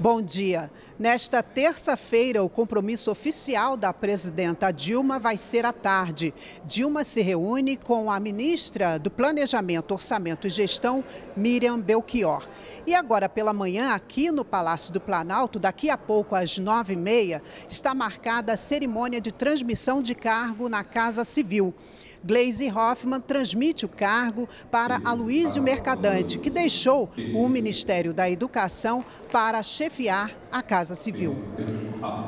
Bom dia. Nesta terça-feira, o compromisso oficial da presidenta Dilma vai ser à tarde. Dilma se reúne com a ministra do Planejamento, Orçamento e Gestão, Miriam Belchior. E agora pela manhã, aqui no Palácio do Planalto, daqui a pouco às nove e meia, está marcada a cerimônia de transmissão de cargo na Casa Civil. Gleisi Hoffmann transmite o cargo para Aloysio Mercadante, que deixou o Ministério da Educação para chefiar a Casa Civil.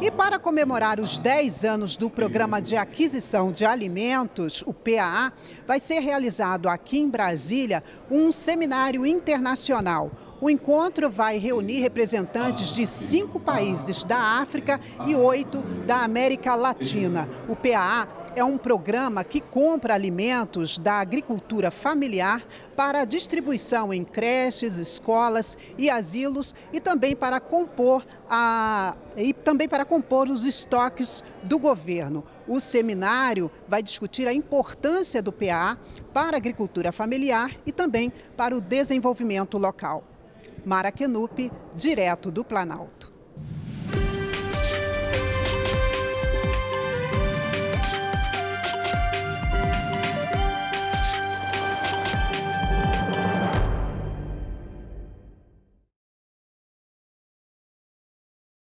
E para comemorar os 10 anos do Programa de Aquisição de Alimentos, o PAA, vai ser realizado aqui em Brasília um seminário internacional. O encontro vai reunir representantes de cinco países da África e oito da América Latina. O PAA é um programa que compra alimentos da agricultura familiar para distribuição em creches, escolas e asilos e também para compor a, e também para compor os estoques do governo. O seminário vai discutir a importância do PA para a agricultura familiar e também para o desenvolvimento local. Mara Kenup, direto do Planalto.